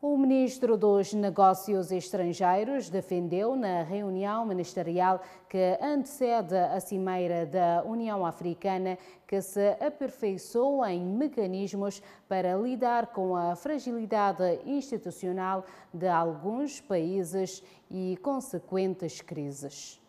O ministro dos Negócios Estrangeiros defendeu na reunião ministerial que antecede a Cimeira da União Africana que se aperfeiçoem mecanismos para lidar com a fragilidade institucional de alguns países e consequentes crises.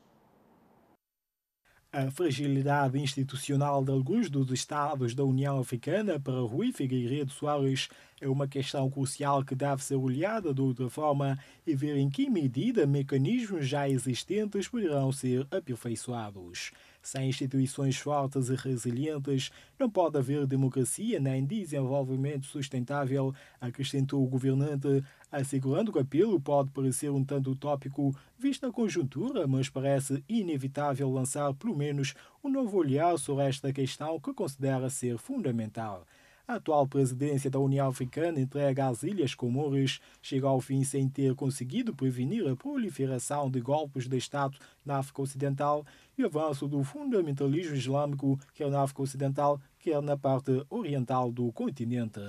A fragilidade institucional de alguns dos Estados da União Africana, para Rui Figueiredo Soares, é uma questão crucial que deve ser olhada de outra forma e ver em que medida mecanismos já existentes poderão ser aperfeiçoados. Sem instituições fortes e resilientes, não pode haver democracia nem desenvolvimento sustentável, acrescentou o governante, assegurando que o apelo pode parecer um tanto utópico, vista a conjuntura, mas parece inevitável lançar pelo menos um novo olhar sobre esta questão que considera ser fundamental. A atual presidência da União Africana entrega às Ilhas Comores chega ao fim sem ter conseguido prevenir a proliferação de golpes de Estado na África Ocidental e o avanço do fundamentalismo islâmico, quer na África Ocidental, quer na parte oriental do continente.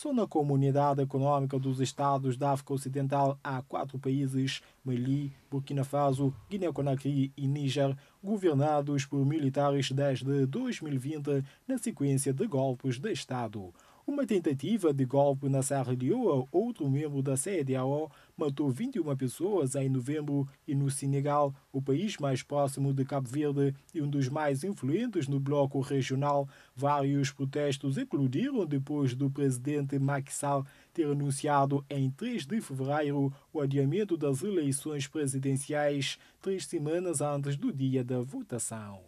Só na Comunidade Econômica dos Estados da África Ocidental há quatro países, Mali, Burkina Faso, Guiné-Conakry e Níger, governados por militares desde 2020 na sequência de golpes de Estado. Uma tentativa de golpe na Serra Leoa, outro membro da CEDEAO, matou 21 pessoas em novembro e no Senegal, o país mais próximo de Cabo Verde e um dos mais influentes no bloco regional, vários protestos eclodiram depois do presidente Macky Sall ter anunciado em 3 de fevereiro o adiamento das eleições presidenciais três semanas antes do dia da votação.